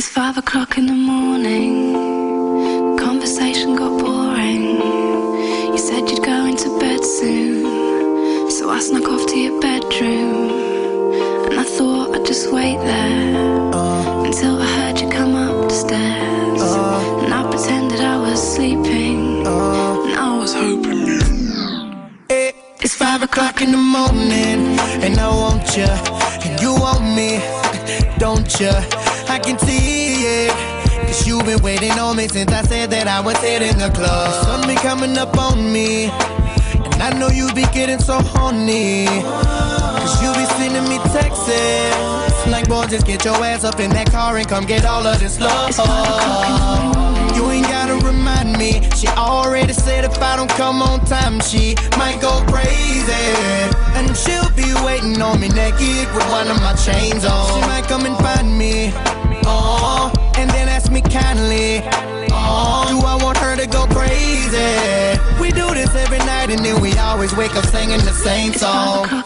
It's five o'clock in the morning. Conversation got boring. You said you'd go into bed soon. So I snuck off to your bedroom. And I thought I'd just wait there uh. until I heard you come up the stairs. Uh. And I pretended I was sleeping. Uh. And I was hoping you. It's five o'clock in the morning, and I want you, and you want me, don't you? I can see it. Cause you've been waiting on me since I said that I was hitting the club. The sun be coming up on me, and I know you be getting so horny. Cause you be sending me texts. Like, boy, just get your ass up in that car and come get all of this love. It's five o'clock in the morning. You ain't gotta remind me. She already said if I don't come on time, she might go crazy. And she'll be waiting on me naked with one of my chains on. She might come and find me. Oh, and then ask me kindly. Oh, do I want her to go crazy? We do this every night and then we always wake up singing the same song.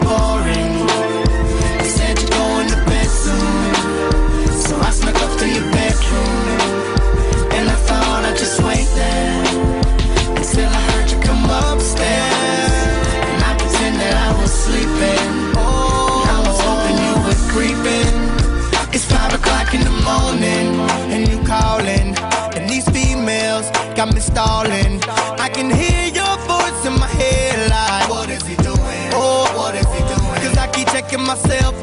Boring. You said you're going to bed soon. So I snuck up to your bedroom. And I thought I'd just wait there. Until I heard you come upstairs. And I pretended I was sleeping. And I was hoping you were creeping. It's five o'clock in the morning, and you calling. And these females got me stalling.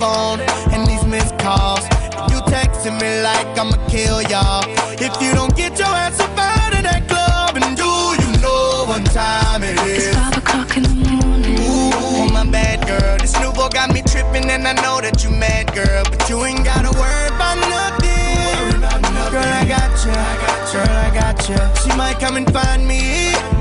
Phone and these missed calls. You texting me like I'ma kill y'all. If you don't get your ass up out of that club, and do you know what time it It's five o'clock in the morning. Ooh, my bad girl. This new boy got me tripping, and I know that you mad, girl. But you ain't gotta worry about nothing. Girl, I got you. Girl, I got you. She might come and find me.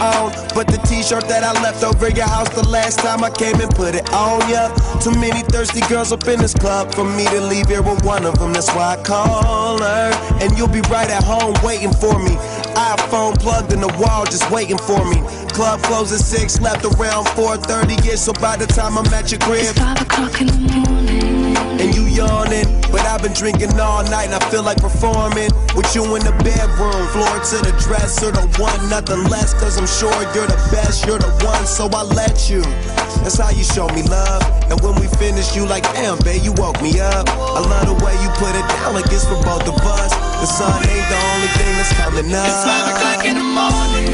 On but the t-shirt that I left over your house the last time I came and put it on ya. Too many thirsty girls up in this club for me to leave here with one of them. That's why I call her, and you'll be right at home waiting for me. iPhone plugged in the wall, just waiting for me. Club closes six, left around 4:30. Yeah, so by the time I'm at your crib, It's five o'clock in the morning. And you yawning. But I've been drinking all night and I feel like performing with you in the bedroom. Floor to the dresser, the one, nothing less. Cause I'm sure you're the best, you're the one, so I let you. That's how you show me love. And when we finish, you like, damn, babe, you woke me up. I love the way you put it down like it's for both of us. The sun ain't the only thing that's coming up. It's five o'clock in the morning.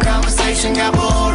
Conversation got boring.